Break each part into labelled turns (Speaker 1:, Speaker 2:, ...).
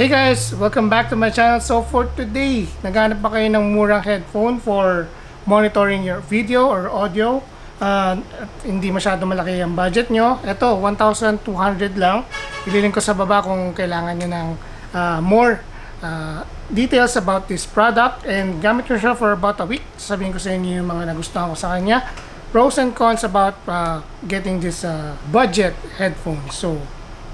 Speaker 1: Hey guys! Welcome back to my channel. So for today, naghanap pa kayo ng murang headphone for monitoring your video or audio. Uh, hindi masyado malaki ang budget nyo. Ito, 1,200 lang. Ililink ko sa baba kung kailangan nyo ng uh, more uh, details about this product. And gamit ko siya for about a week. Sabihin ko sa inyo yung mga nagustuhan ko sa kanya. Pros and cons about uh, getting this uh, budget headphone. So,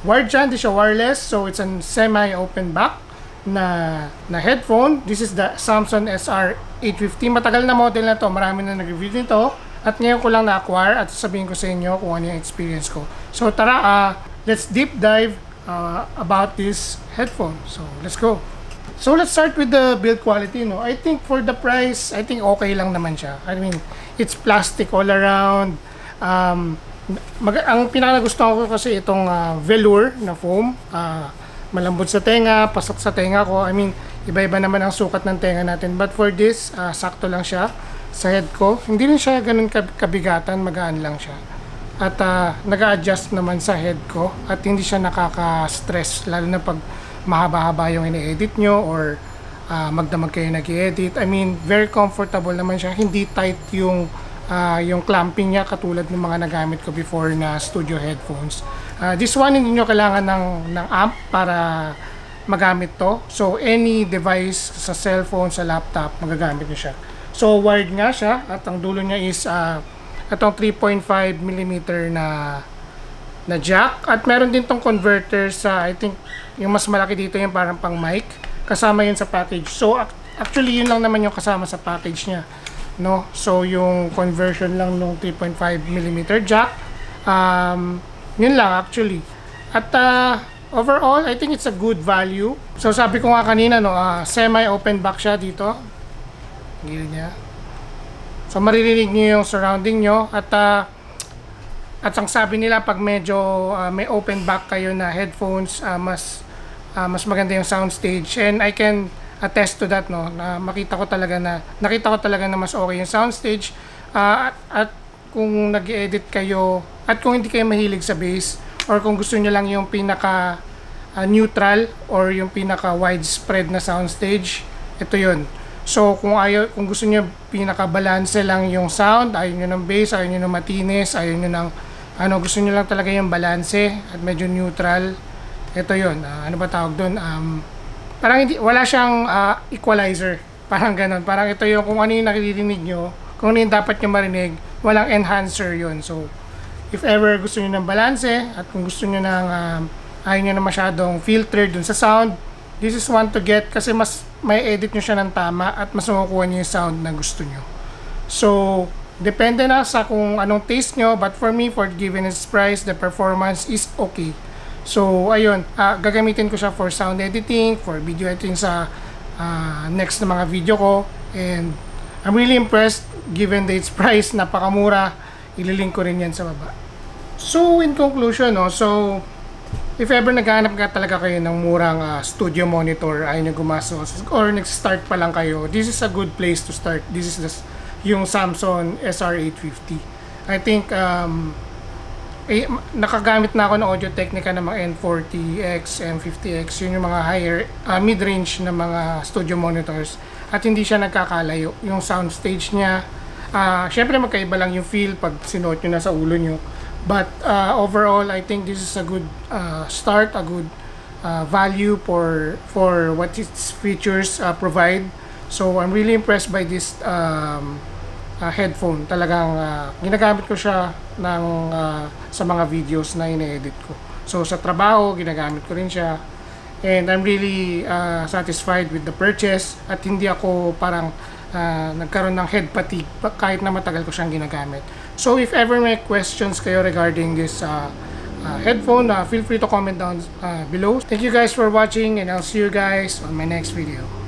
Speaker 1: wired siya, hindi siya wireless. So, it's a semi-open back na, na headphone. This is the Samsung SR850. Matagal na model na to. Marami na nag-review nito. At ngayon ko lang na-acquire at sasabihin ko sa inyo kung ano yung experience ko. So, tara, uh, let's deep dive uh, about this headphone. So, let's go. So, let's start with the build quality. No? I think for the price, I think okay lang naman siya. I mean, it's plastic all around. Um, mag ang pinakagustuhan ko kasi itong uh, velour na foam. Uh, malambot sa tenga, pasok sa tenga ko. I mean, iba-iba naman ang sukat ng tenga natin. But for this, uh, sakto lang siya sa head ko. Hindi rin siya ganun kabigatan, magaan lang siya. At uh, nag-adjust naman sa head ko at hindi siya nakaka-stress lalo na pag mahaba-haba yung ini-edit nyo or uh, magdamag kayo nag-edit. I mean, very comfortable naman siya. Hindi tight yung uh, yung clamping niya katulad ng mga nagamit ko before na studio headphones. Uh, this one hindi nyo kailangan ng, ng amp para magamit to. So any device sa cellphone, sa laptop, magagamit nyo siya. So wired nga siya at ang dulo niya is uh, itong 3.5 mm na na jack at meron din tong converter sa I think yung mas malaki dito yung parang pang mic kasama yun sa package. So actually yun lang naman yung kasama sa package niya no? So yung conversion lang nung 3.5 mm jack um, yun lang actually. At uh, overall I think it's a good value. So sabi ko nga kanina no uh, semi open back siya dito. Gilid niya. So maririnig niyo yung surrounding nyo at uh, at ang sabi nila pag medyo uh, may open back kayo na headphones uh, mas uh, mas maganda yung sound stage. And I can attest to that no? Na makita ko talaga na nakita ko talaga na mas okay yung soundstage. Uh, at, at kung nag-edit kayo at kung hindi kayo mahilig sa bass or kung gusto niyo lang yung pinaka uh, neutral or yung pinaka widespread na soundstage ito yun. So kung ayaw kung gusto niyo pinaka balance lang yung sound ayaw niyo ng bass ayaw niyo ng matinis ayaw niyo ng ano gusto niyo lang talaga yung balance at medyo neutral ito yun. Uh, ano ba tawag doon um, parang hindi, wala siyang uh, equalizer. Parang ganun. Parang ito yung kung ano yung nakirinig nyo, kung ano yung dapat nyo marinig, walang enhancer yun. So, if ever gusto nyo ng balance, at kung gusto nyo ng, um, ayaw nyo na masyadong filter dun sa sound, this is one to get kasi mas may edit nyo siya ng tama at mas makukuha nyo yung sound na gusto nyo. So, depende na sa kung anong taste nyo, but for me, for given its price, the performance is okay. So, ayun, uh, gagamitin ko siya for sound editing, for video editing sa uh, next na mga video ko. And I'm really impressed given the its price, napakamura. Ililink ko rin yan sa baba. So, in conclusion, no, so, if ever naghahanap ka talaga kayo ng murang uh, studio monitor, ay nyo gumastos, or nag-start pa lang kayo, this is a good place to start. This is the, yung Samsung SR850. I think, um, eh, nakagamit na ako ng Audio Technica ng mga N40X, M50X, yun yung mga higher, uh, mid-range na mga studio monitors at hindi siya nagkakalayo. Yung sound stage niya, uh, syempre magkaiba lang yung feel pag sinuot nyo na sa ulo nyo. But uh, overall, I think this is a good uh, start, a good uh, value for for what its features uh, provide. So I'm really impressed by this um, uh, headphone. Talagang uh, ginagamit ko siya ng, uh, sa mga videos na ine-edit ko. So sa trabaho, ginagamit ko rin siya. And I'm really uh, satisfied with the purchase at hindi ako parang uh, nagkaroon ng head fatigue kahit na matagal ko siyang ginagamit. So if ever may questions kayo regarding this uh, uh, headphone, uh, feel free to comment down uh, below. Thank you guys for watching and I'll see you guys on my next video.